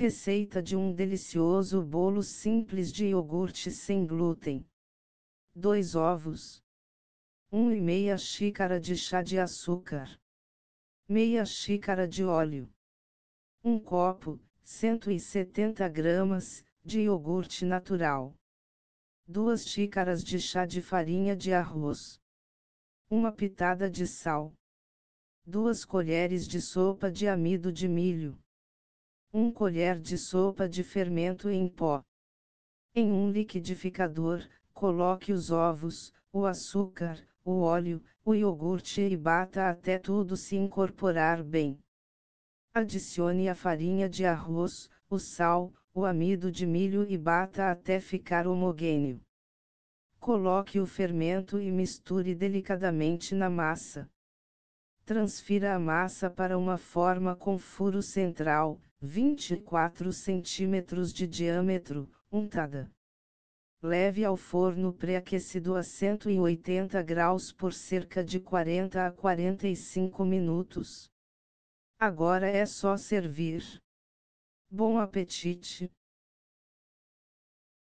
Receita de um delicioso bolo simples de iogurte sem glúten. 2 ovos. 1 e meia xícara de chá de açúcar. Meia xícara de óleo. 1 copo, 170 gramas, de iogurte natural. 2 xícaras de chá de farinha de arroz. Uma pitada de sal. 2 colheres de sopa de amido de milho. 1 colher de sopa de fermento em pó. Em um liquidificador, coloque os ovos, o açúcar, o óleo, o iogurte e bata até tudo se incorporar bem. Adicione a farinha de arroz, o sal, o amido de milho e bata até ficar homogêneo. Coloque o fermento e misture delicadamente na massa. Transfira a massa para uma forma com furo central, 24 cm de diâmetro, untada. Leve ao forno pré-aquecido a 180 graus por cerca de 40 a 45 minutos. Agora é só servir. Bom apetite!